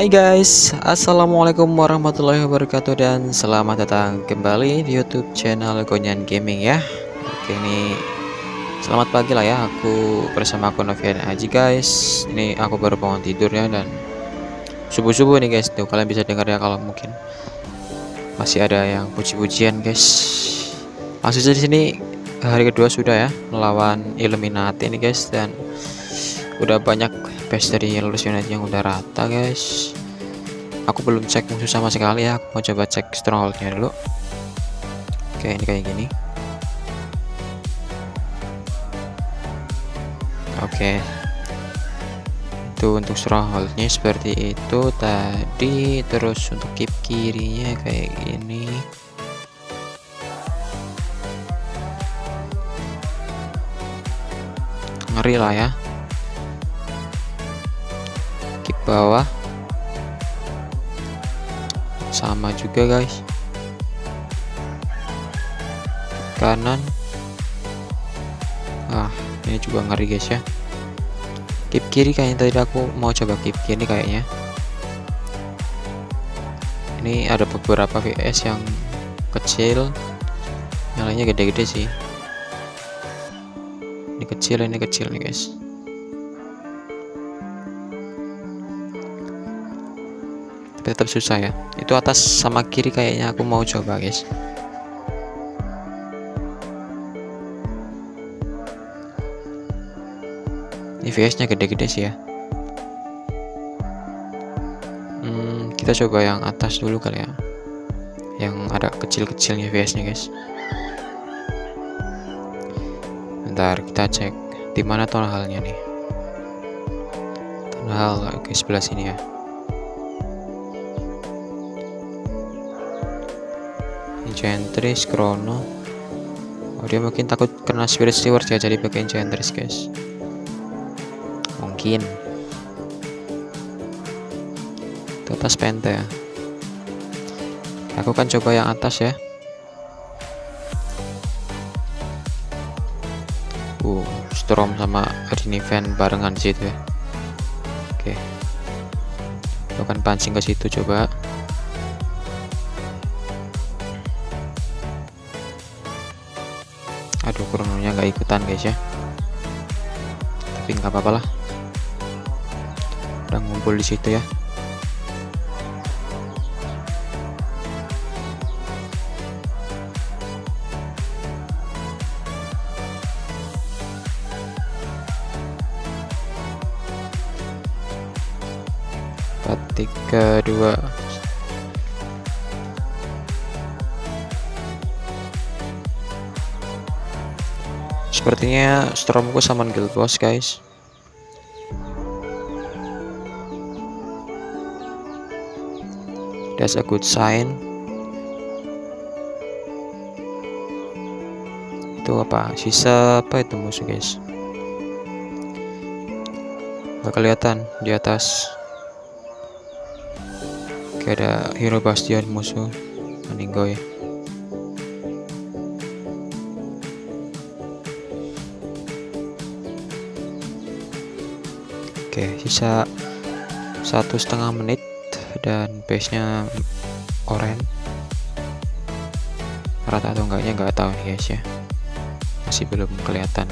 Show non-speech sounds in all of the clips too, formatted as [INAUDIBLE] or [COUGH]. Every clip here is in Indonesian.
Hai guys, Assalamualaikum warahmatullahi wabarakatuh dan selamat datang kembali di YouTube channel Gonyan Gaming ya. Oke ini selamat pagi lah ya, aku bersama aku Novian Aji guys. Ini aku baru bangun tidur ya dan subuh-subuh nih guys. Tuh kalian bisa dengar ya kalau mungkin masih ada yang puji-pujian guys. Di sini hari kedua sudah ya melawan Illuminati nih guys dan udah banyak base dari lulus unit yang udah rata guys. Aku belum cek musuh sama sekali ya. Aku mau coba cek strongholdnya dulu. Oke ini kayak gini. Oke. Itu untuk strongholdnya seperti itu tadi. Terus untuk keep kirinya kayak gini. Ngeri lah ya bawah. Sama juga guys. Kanan. Ah ini juga ngeri guys ya. Keep kiri kayaknya tadi aku mau coba keep kiri kayaknya. Ini ada beberapa VS yang kecil. Yang lainnya gede-gede sih. Ini kecil ini kecil nih guys tetap susah ya. Itu atas sama kiri kayaknya aku mau coba guys. Ini VS nya gede-gede sih ya. Hmm, kita coba yang atas dulu kali ya. Yang ada kecil-kecilnya VS nya guys. Bentar kita cek di mana tonalnya nih. Tonal oke sebelah sini ya Enchantress, Chrono Oh dia mungkin takut kena Spirit Steward ya jadi pakai Enchantress guys. Mungkin. Itu atas pente ya. Aku kan coba yang atas ya. Uh, Storm sama Riniven barengan situ ya. Oke. Aku akan pancing ke situ coba nggak ikutan guys ya. Tapi nggak apa-apa lah. Udah ngumpul di situ ya. Empat tiga dua Sepertinya Stormku summon guild boss guys That's a good sign Itu apa? Sisa apa itu musuh guys? Gak kelihatan di atas Kayak ada hero bastion musuh meninggal ya Oke, sisa satu setengah menit dan base nya orange. Rata atau enggaknya nggak tahu nih guys ya. Masih belum kelihatan.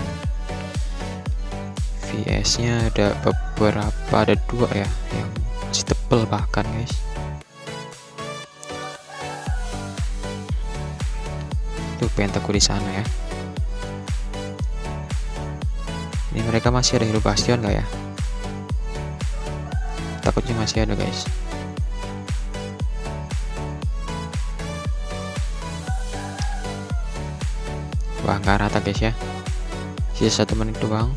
VS nya ada beberapa, ada dua ya yang masih tebel bahkan guys. Tuh pentaku di sana ya. Ini mereka masih ada hero bastion nggak ya? Takutnya masih ada guys. Wah nggak rata guys ya. Sisa satu menit doang.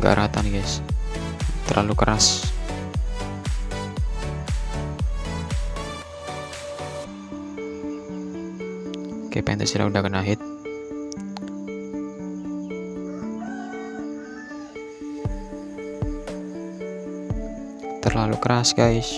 Nggak rata nih guys. Terlalu keras. Oke pentasila udah kena hit terlalu keras guys.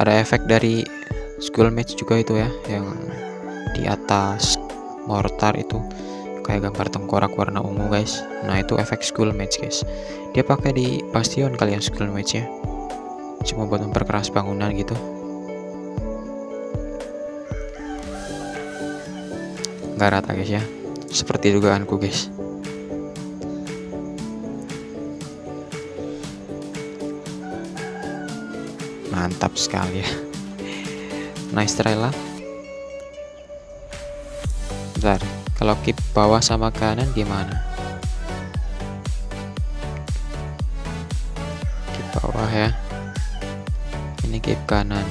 Ada efek dari school match juga itu ya yang di atas mortar itu kayak gambar tengkorak warna ungu guys. Nah itu efek school match guys. Dia pakai di bastion kali yang school match ya cuma buat memperkeras bangunan gitu nggak rata guys ya. Seperti dugaanku guys. Mantap sekali ya. [LAUGHS] Nice try lah bentar kalau keep bawah sama kanan gimana? Keep bawah ya. Ini keep kanan.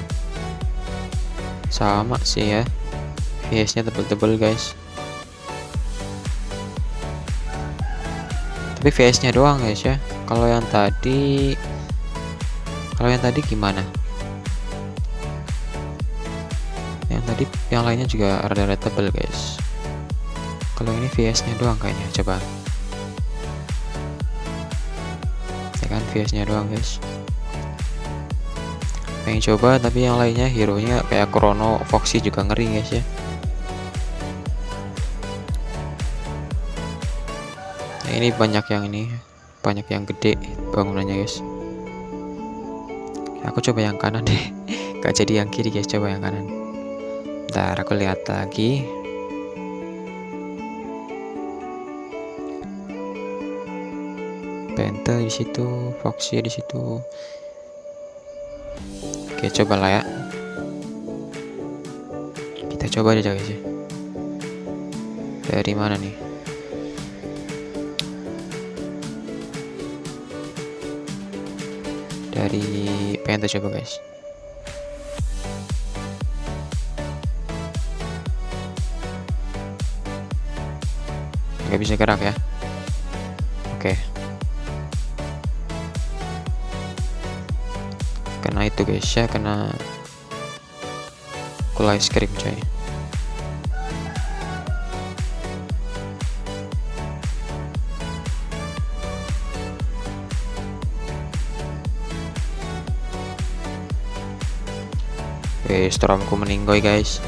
Sama sih ya VS nya tebel-tebel guys. Tapi VS nya doang guys ya. Kalau yang tadi kalau yang tadi gimana? Yang tadi yang lainnya juga rada-rada tebel guys. Kalau ini VS nya doang kayaknya. Coba. Ya kan VS nya doang guys. Pengen coba tapi yang lainnya hero nya kayak Chrono Foxy juga ngeri guys ya ini banyak yang ini banyak yang gede bangunannya guys. Aku coba yang kanan deh. [LAUGHS] Gak jadi yang kiri guys. Coba yang kanan. Ntar aku lihat lagi. Penta di situ Foxy di situ. Oke coba lah ya. Kita coba aja guys ya. Dari mana nih dari Penta coba guys. Nggak bisa gerak ya. Oke. Kena itu guys ya kena ice cream coy Oke, stormku meninggoy guys.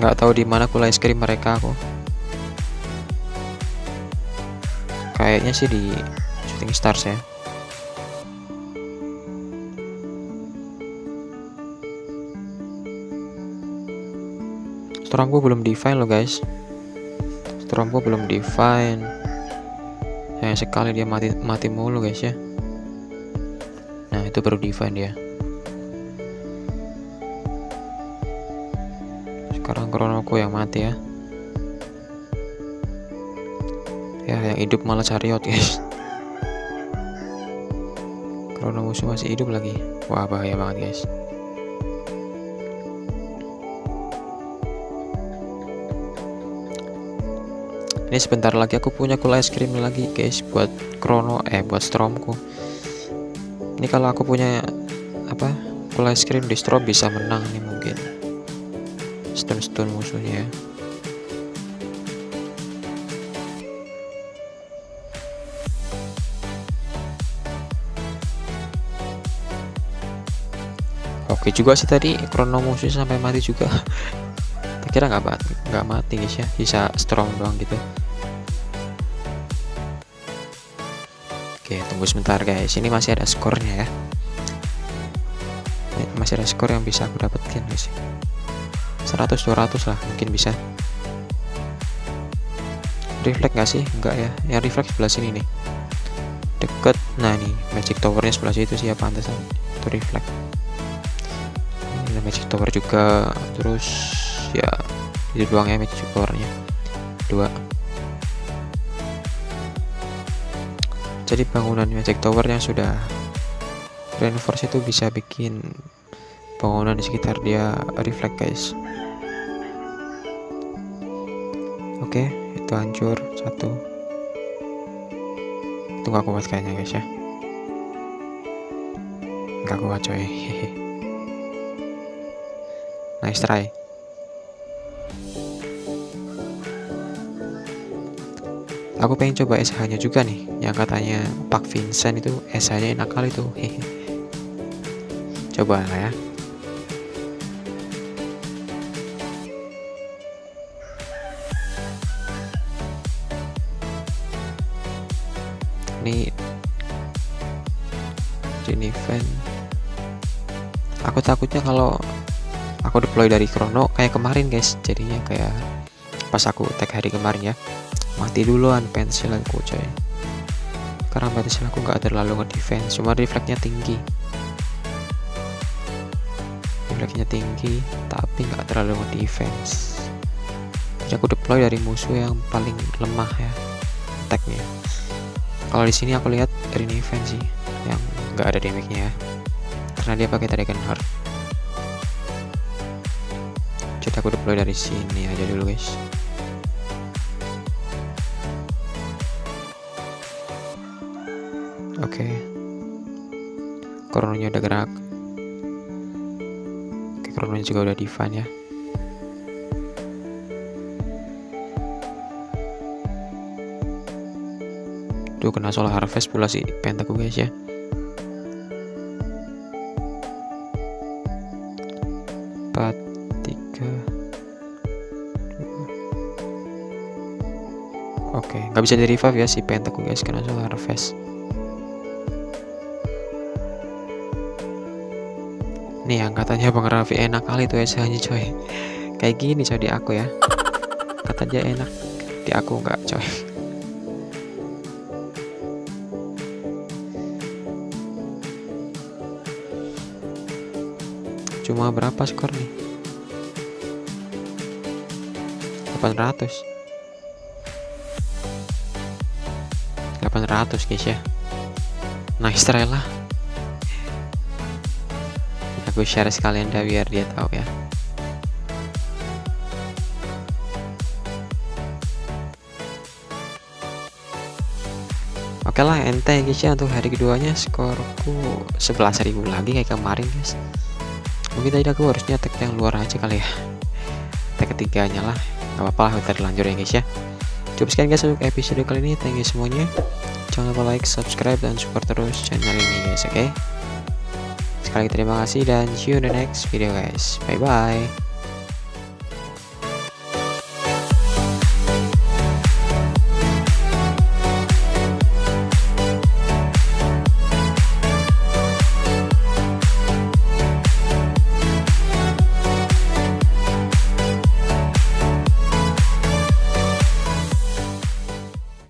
Nggak tahu di mana ice cream mereka aku. Kayaknya sih di shooting stars ya. Stormku belum define loh guys. Stormku belum define sayang sekali dia mati mati mulu guys ya. Nah itu baru divine dia. Sekarang kronoku yang mati ya. Ya yang hidup malah chariot guys. Krono musuh masih hidup lagi. Wah bahaya banget guys ini sebentar lagi aku punya cool ice cream lagi guys buat Chrono eh buat Stromku. Ini kalau aku punya apa cool ice cream di Strom bisa menang nih mungkin. Stun stun musuhnya ya. Oke juga sih tadi Chrono musuh sampai mati juga [LAUGHS] kira nggak mati nggak mati guys ya. Bisa strong doang gitu. Oke tunggu sebentar guys. Ini masih ada skornya ya. Ini masih ada skor yang bisa aku dapetin guys. 100 200 lah mungkin bisa. Reflect nggak sih? Enggak ya. Yang reflect sebelah sini nih. Deket. Nah nih magic towernya sebelah situ sih ya pantesan. Itu reflect. Ini magic tower juga. Terus ya itu doang ya magic powernya dua. Jadi bangunan magic tower yang sudah reinforce itu bisa bikin bangunan di sekitar dia reflect guys. Oke itu hancur. Satu. Itu gak kuat kayaknya guys ya. Nggak kuat coy. [LAUGHS] Nice try aku pengen coba SH nya juga nih yang katanya Pak Vincent itu SH nya enak kali tuh. Hehe [LAUGHS] coba lah ya. Ini Van aku takutnya kalau aku deploy dari Chrono kayak kemarin guys. Jadinya kayak pas aku tag hari kemarin ya mati duluan pensil aku coy. Karena pensil aku nggak terlalu nge-defense cuma refleksnya tinggi. Refleksnya tinggi tapi nggak terlalu nge-defense. Jadi aku deploy dari musuh yang paling lemah ya tagnya kalau di sini aku lihat dari defense sih yang nggak ada damage-nya ya. Karena dia pakai Dragon Heart. Jadi aku deploy dari sini aja dulu guys oke. Okay. krononya udah gerak. Oke okay, krononya juga udah divine ya. Tuh kena solar harvest pula sih pentaku guys ya. Oke nggak bisa di revive ya si pentaku guys kena solar harvest nih yang katanya Bang Raffi enak kali tuh SH nya coy. Kayak gini coy di aku ya. Kata dia enak di aku nggak coy. Cuma berapa skor nih? 800 800 guys ya. Nice try lah aku share sekalian dah biar dia tahu ya. Oke lah ente guys ya untuk hari keduanya skorku 11.000 lagi kayak kemarin guys. Mungkin tadi aku harusnya tag yang luar aja kali ya. Tag ketiganya lah. Gak apa-apa lah kita terlanjur ya guys ya. Cukup sekian guys untuk episode kali ini. Thank you semuanya. Jangan lupa like subscribe dan support terus channel ini guys oke? okay? Sekali terima kasih dan see you in the next video guys. Bye bye